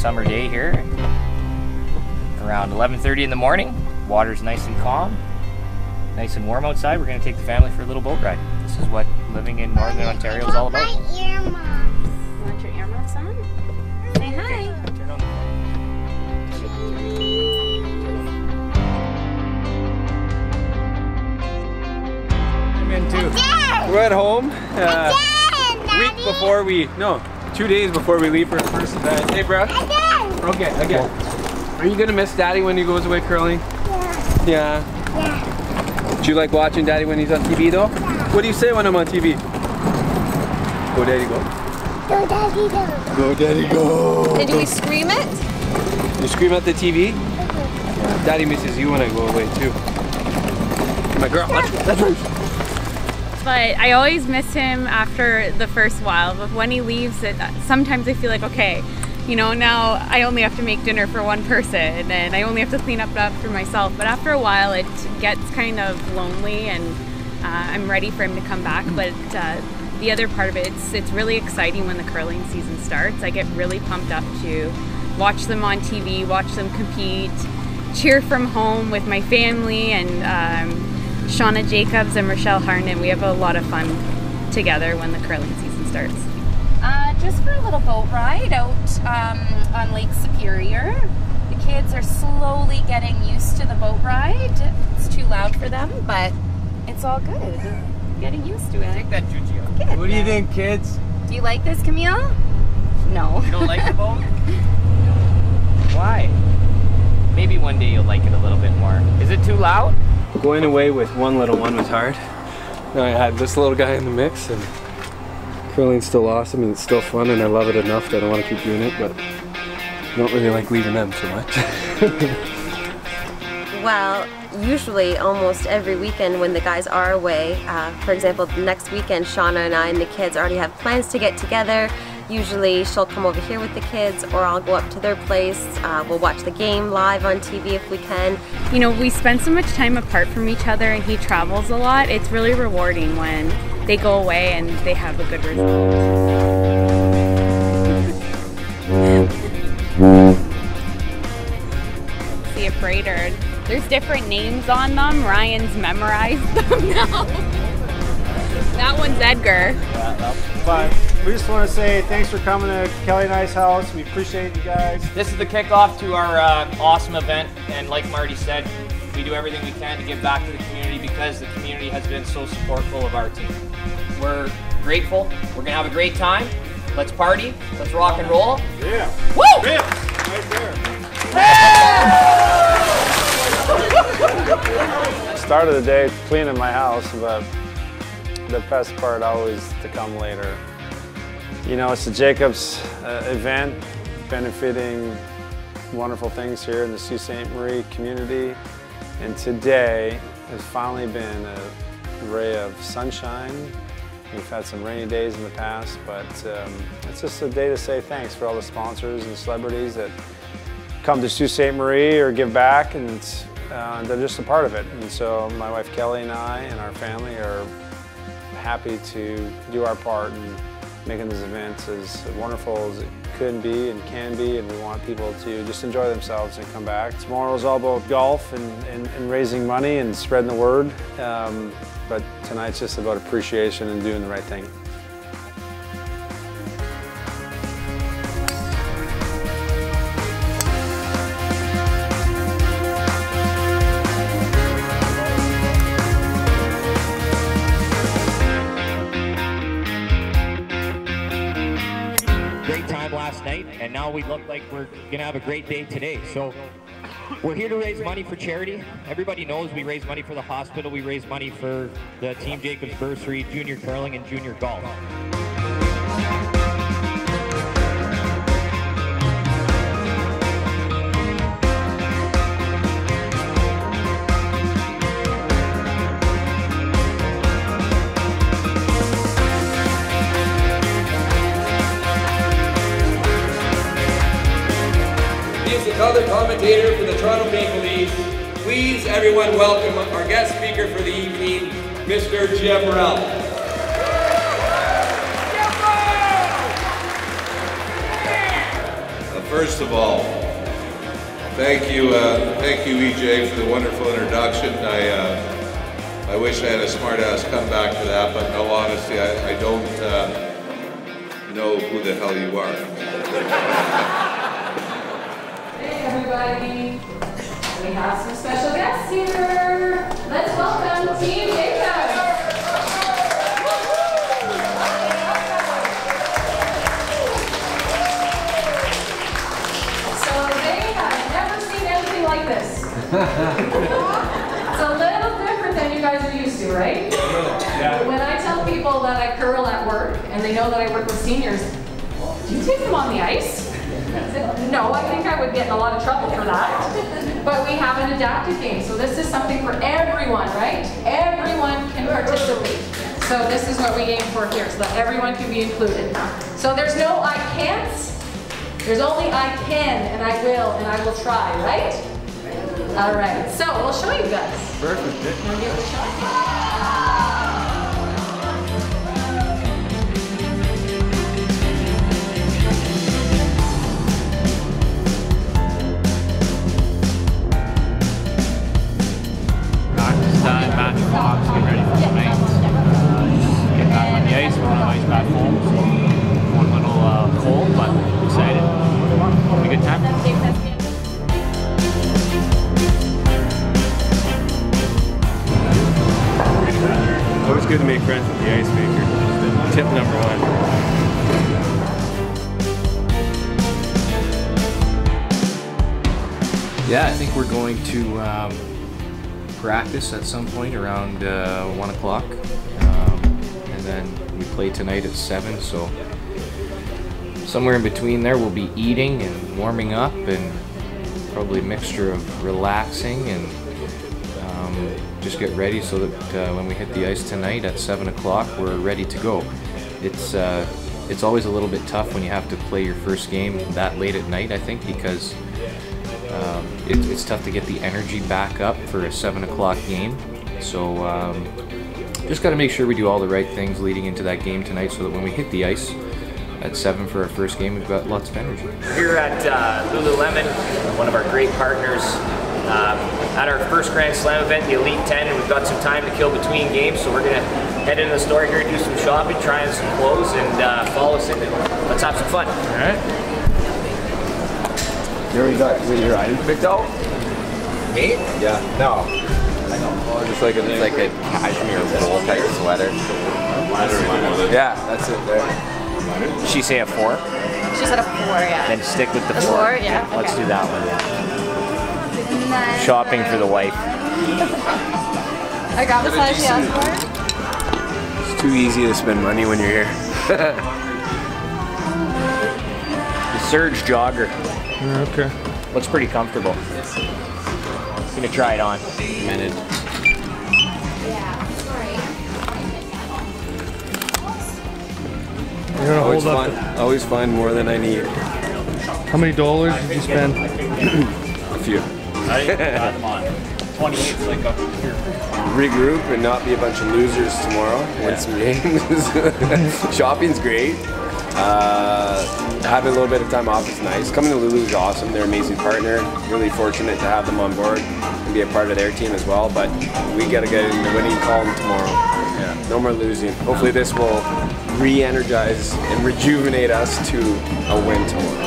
nice sunny summer day here. Around 11.30 in the morning. Water's nice and calm. Nice and warm outside. We're going to take the family for a little boat ride. This is what living in Northern Ontario is all about. My earmuffs. You want your earmuffs on? Say hi. Turn on the I'm in too. We're at home. Uh, Dad! week before we, no, two days before we leave for our first event. Hey, bro. Again! Okay, again. Are you gonna miss Daddy when he goes away curling? Yeah. Yeah. Yeah. Do you like watching Daddy when he's on TV though? What do you say when I'm on TV? Go, Daddy, go. Go, Daddy, go. Go, Daddy, go. And do we scream it? You scream at the TV? Mm-hmm. Daddy misses you when I go away too. My girl, let's, let's race. But I always miss him after the first while. But when he leaves, it sometimes I feel like okay, you know, now I only have to make dinner for one person and I only have to clean up after myself. But after a while, it gets kind of lonely, and uh, I'm ready for him to come back. But uh, the other part of it, it's it's really exciting when the curling season starts. I get really pumped up to watch them on TV, watch them compete, cheer from home with my family and. Um, Shawna Jacobs and Rachelle Harnden. We have a lot of fun together when the curling season starts. Uh, just for a little boat ride out um, on Lake Superior. The kids are slowly getting used to the boat ride. It's too loud for them, but it's all good. Getting used to it. Take that juji off. Good. What do you think, kids? Do you like this, Camille? No. You don't like the boat? Why? Maybe one day you'll like it a little bit more. Is it too loud? Going away with one little one was hard. Now I had this little guy in the mix, and curling's still awesome and it's still fun, and I love it enough that I want to keep doing it, but I don't really like leaving them so much. Well, usually almost every weekend when the guys are away, uh, for example, next weekend, Shawna and I and the kids already have plans to get together. Usually she'll come over here with the kids or I'll go up to their place. Uh, we'll watch the game live on TV if we can. You know, we spend so much time apart from each other and he travels a lot. It's really rewarding when they go away and they have a good result. See a freighter. There's different names on them. Ryan's memorized them now. that one's Edgar. But we just want to say thanks for coming to Kelly and I's house. We appreciate you guys. This is the kickoff to our uh, awesome event, and like Marty said, we do everything we can to give back to the community because the community has been so supportful of our team. We're grateful. We're gonna have a great time. Let's party. Let's rock and roll. Yeah. Woo! Ribs, right there. Yeah! Start of the day cleaning my house, but the best part always to come later. You know, it's the Jacobs uh, event benefiting wonderful things here in the Sault Ste. Marie community. And today has finally been a ray of sunshine. We've had some rainy days in the past, but um, it's just a day to say thanks for all the sponsors and celebrities that come to Sault Ste. Marie or give back, and uh, they're just a part of it. And so my wife Kelly and I and our family are happy to do our part in making this event as wonderful as it could be and can be, and we want people to just enjoy themselves and come back. Tomorrow is all about golf and, and, and raising money and spreading the word, um, but tonight's just about appreciation and doing the right thing. Now we look like we're gonna have a great day today. So we're here to raise money for charity. Everybody knows we raise money for the hospital. We raise money for the Team Jacobs Bursary, Junior Curling, and Junior Golf. Commentator for the Toronto Maple Leafs. Please, everyone, welcome our guest speaker for the evening, Mr. Jeff Ralph. first of all, thank you, uh, thank you, EJ, for the wonderful introduction. I, uh, I wish I had a smart ass come back to that, but no, honestly, I, I don't uh, know who the hell you are. We have some special guests here. Let's welcome Team Jacobs. So they have never seen anything like this. It's a little different than you guys are used to, right? Yeah. When I tell people that I curl at work and they know that I work with seniors, do you take them on the ice? No, I think I would get in a lot of trouble for that. But we have an adaptive game, so this is something for everyone, right? Everyone can participate. So this is what we aim for here, so that everyone can be included. So there's no I can'ts, there's only I can and I will and I will try, right? All right, so we'll show you guys. Perfect. To make friends with the ice maker. Tip number one. Yeah, I think we're going to um, practice at some point around uh, 1 o'clock. Um, and then we play tonight at 7, so somewhere in between there we'll be eating and warming up and probably a mixture of relaxing and um, just get ready so that uh, when we hit the ice tonight at 7 o'clock we're ready to go. It's, uh, it's always a little bit tough when you have to play your first game that late at night, I think, because um, it, it's tough to get the energy back up for a 7 o'clock game. So um, just got to make sure we do all the right things leading into that game tonight so that when we hit the ice at 7 for our first game, we've got lots of energy. Here at uh, Lululemon, one of our great partners, um, at our first Grand Slam event, the Elite 10, and we've got some time to kill between games, so we're going to head into the store here, do some shopping, try on some clothes, and uh, follow us in. Let's have some fun. All right. You already got is it your items picked out? Me? Yeah. No. I know. Just like a, it's like a cashmere wool type sweater. Yeah, that's it there. She say a four? She said a four, yeah. Then stick with the A four. four, yeah, Let's do that one. And then- Shopping for the wife. I got the size she asked for. It's too easy to spend money when you're here. The Surge jogger. Okay. Looks pretty comfortable. Gonna try it on. Minute. You're gonna always hold up find, always find more than I need. How many dollars did you spend? A few. I got them on 28, like up here. Regroup and not be a bunch of losers tomorrow. Win some games. Shopping's great. Uh, having a little bit of time off is nice. Coming to Lulu is awesome. They're an amazing partner. Really fortunate to have them on board and be a part of their team as well. But we got to get in the winning column tomorrow. Yeah. No more losing. Hopefully this will re-energize and rejuvenate us to a win tomorrow.